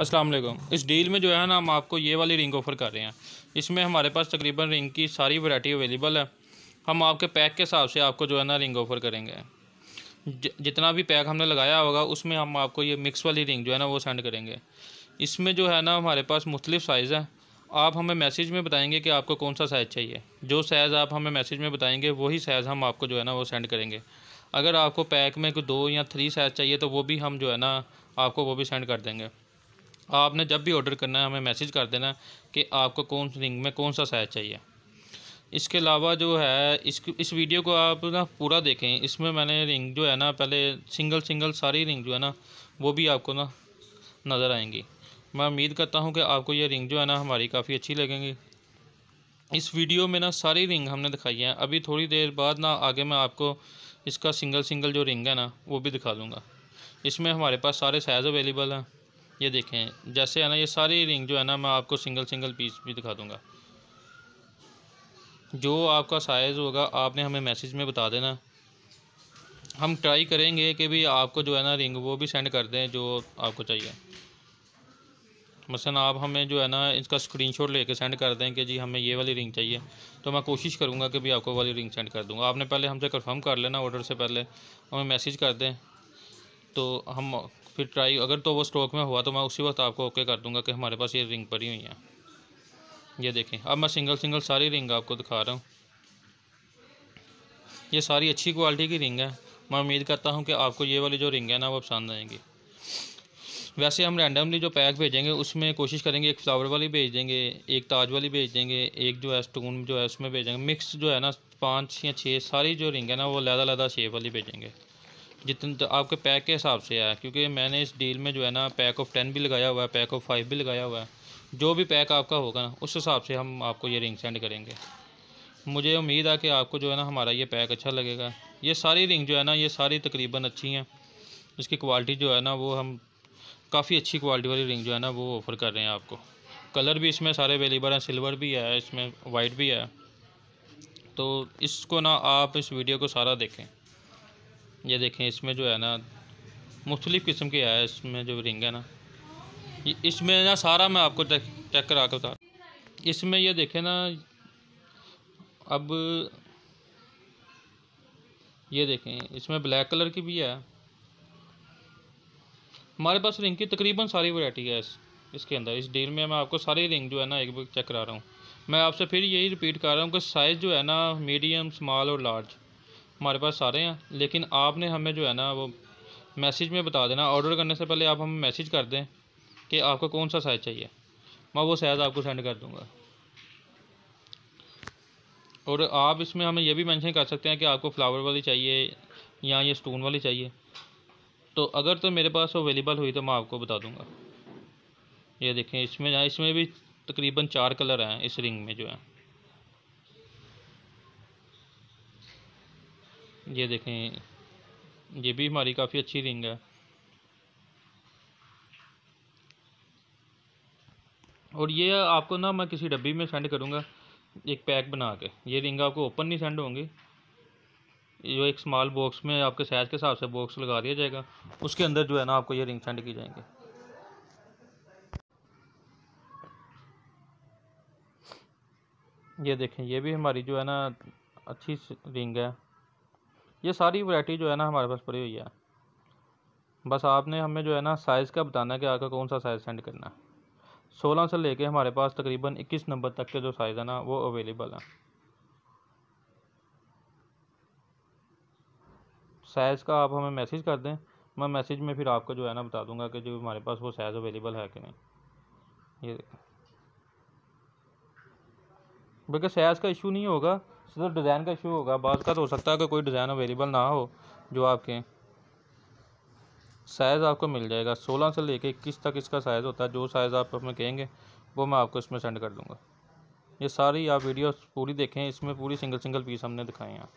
अस्सलाम वालेकुम इस डील में जो है ना, हम आपको ये वाली रिंग ऑफ़र कर रहे हैं। इसमें हमारे पास तकरीबन रिंग की सारी वैरायटी अवेलेबल है। हम आपके पैक के हिसाब से आपको जो है ना रिंग ऑफ़र करेंगे। जितना भी पैक हमने लगाया होगा, उसमें हम आपको ये मिक्स वाली रिंग जो है ना, वो सेंड करेंगे। इसमें जो है ना, हमारे पास मुख्तलिफ़ साइज़ है। आप हमें मैसेज में बताएँगे कि आपको कौन सा साइज़ चाहिए। जो साइज़ आप हमें मैसेज में बताएँगे, वही साइज़ हम आपको जो है ना, वो सेंड करेंगे। अगर आपको पैक में कोई दो या थ्री साइज़ चाहिए तो वो भी हम जो है ना, आपको वो भी सेंड कर देंगे। आपने जब भी ऑर्डर करना है, हमें मैसेज कर देना कि आपको कौन रिंग में कौन सा साइज़ चाहिए। इसके अलावा जो है, इस इस वीडियो को आप ना पूरा देखें। इसमें मैंने रिंग जो है ना, पहले सिंगल सिंगल सारी रिंग जो है ना, वो भी आपको ना नज़र आएँगी। मैं उम्मीद करता हूँ कि आपको ये रिंग जो है ना, हमारी काफ़ी अच्छी लगेंगी। इस वीडियो में ना सारी रिंग हमने दिखाई है। अभी थोड़ी देर बाद ना आगे मैं आपको इसका सिंगल सिंगल जो रिंग है ना, वो भी दिखा दूँगा। इसमें हमारे पास सारे साइज़ अवेलेबल हैं। ये देखें, जैसे है ना, ये सारी रिंग जो है ना, मैं आपको सिंगल सिंगल पीस भी दिखा दूँगा। जो आपका साइज़ होगा, आपने हमें मैसेज में बता देना। हम ट्राई करेंगे कि भी आपको जो है ना रिंग वो भी सेंड कर दें, जो आपको चाहिए। मसलन आप हमें जो है ना, इसका स्क्रीनशॉट लेके सेंड कर दें कि जी, हमें ये वाली रिंग चाहिए। तो मैं कोशिश करूँगा कि भी आपको वाली रिंग सेंड कर दूँगा। आपने पहले हमसे कंफर्म कर लेना ऑर्डर से पहले। हमें मैसेज कर दें। तो हम फिर ट्राई अगर तो वो स्टॉक में हुआ तो मैं उसी वक्त आपको ओके कर दूँगा कि हमारे पास ये रिंग पड़ी हुई है। ये देखें, अब मैं सिंगल सिंगल सारी रिंग आपको दिखा रहा हूँ। ये सारी अच्छी क्वालिटी की रिंग है। मैं उम्मीद करता हूँ कि आपको ये वाली जो रिंग है ना, वो पसंद आएँगी। वैसे हम रैंडमली जो पैक भेजेंगे, उसमें कोशिश करेंगे एक फ्लावर वाली भेज देंगे, एक ताज वाली भेज देंगे, एक जो है स्टोन जो है उसमें भेजेंगे। मिक्स जो है ना, पाँच या छः सारी जो रिंग है ना, वो लहदा लहदा शेप वाली भेजेंगे। जितने तो आपके पैक के हिसाब से है, क्योंकि मैंने इस डील में जो है ना पैक ऑफ़ टेन भी लगाया हुआ है, पैक ऑफ़ फाइव भी लगाया हुआ है। जो भी पैक आपका होगा ना, उस हिसाब से हम आपको ये रिंग सेंड करेंगे। मुझे उम्मीद है कि आपको जो है ना हमारा ये पैक अच्छा लगेगा। ये सारी रिंग जो है ना, ये सारी तकरीबन अच्छी हैं। इसकी क्वालिटी जो है ना, वो हम काफ़ी अच्छी क्वालिटी वाली रिंग जो है ना, वो ऑफ़र कर रहे हैं आपको। कलर भी इसमें सारे अवेलेबल हैं सिल्वर भी है, इसमें वाइट भी है। तो इसको ना आप इस वीडियो को सारा देखें। ये देखें, इसमें जो है ना, मुख्तलिफ़ किस्म के है, इसमें जो रिंग है ना। इसमें ना सारा मैं आपको चेक करा कर बता इसमें ये देखें ना, अब ये देखें, इसमें ब्लैक कलर की भी है। हमारे पास रिंग की तकरीबन सारी वैरायटी है इस, इसके अंदर। इस डील में मैं आपको सारी रिंग जो है ना, एक बार चेक करा रहा हूँ। मैं आपसे फिर यही रिपीट कर रहा हूँ कि साइज़ जो है ना मीडियम स्मॉल और लार्ज हमारे पास सारे हैं, लेकिन आपने हमें जो है ना वो मैसेज में बता देना। ऑर्डर करने से पहले आप हमें मैसेज कर दें कि आपको कौन सा साइज़ चाहिए। मैं वो साइज़ आपको सेंड कर दूँगा। और आप इसमें हमें यह भी मेंशन कर सकते हैं कि आपको फ्लावर वाली चाहिए या ये स्टोन वाली चाहिए। तो अगर तो मेरे पास अवेलेबल हुई तो मैं आपको बता दूँगा। ये देखें, इसमें इसमें भी तकरीबन चार कलर हैं इस रिंग में जो है। ये देखें, ये भी हमारी काफ़ी अच्छी रिंग है। और ये आपको ना मैं किसी डब्बी में सेंड करूँगा, एक पैक बना के। ये रिंग आपको ओपन नहीं सेंड होंगी। जो एक स्मॉल बॉक्स में आपके साइज़ के हिसाब से बॉक्स लगा दिया जाएगा। उसके अंदर जो है ना आपको ये रिंग सेंड की जाएँगे। ये देखें, ये भी हमारी जो है ना अच्छी रिंग है। ये सारी वैरायटी जो है ना हमारे पास पड़ी हुई है। बस आपने हमें जो है ना साइज़ का बताना है कि आपका कौन सा साइज़ सेंड करना है। सोलह से लेके हमारे पास तकरीबन इक्कीस नंबर तक के जो साइज़ है ना, वो अवेलेबल हैं। साइज़ का आप हमें मैसेज कर दें, मैं मैसेज में फिर आपको जो है ना बता दूँगा कि जो हमारे पास वो साइज़ अवेलेबल है कि नहीं। ये बल्कि साइज़ का इशू नहीं होगा सिर्फ़ डिज़ाइन का इशू होगा। बाद का तो हो सकता है कि कोई डिज़ाइन अवेलेबल ना हो, जो आपके साइज़ आपको मिल जाएगा। सोलह से लेके इक्कीस तक इसका साइज़ होता है। जो साइज़ आप हमें कहेंगे, वो मैं आपको इसमें सेंड कर दूँगा। ये सारी आप वीडियो पूरी देखें। इसमें पूरी सिंगल सिंगल पीस हमने दिखाए हैं।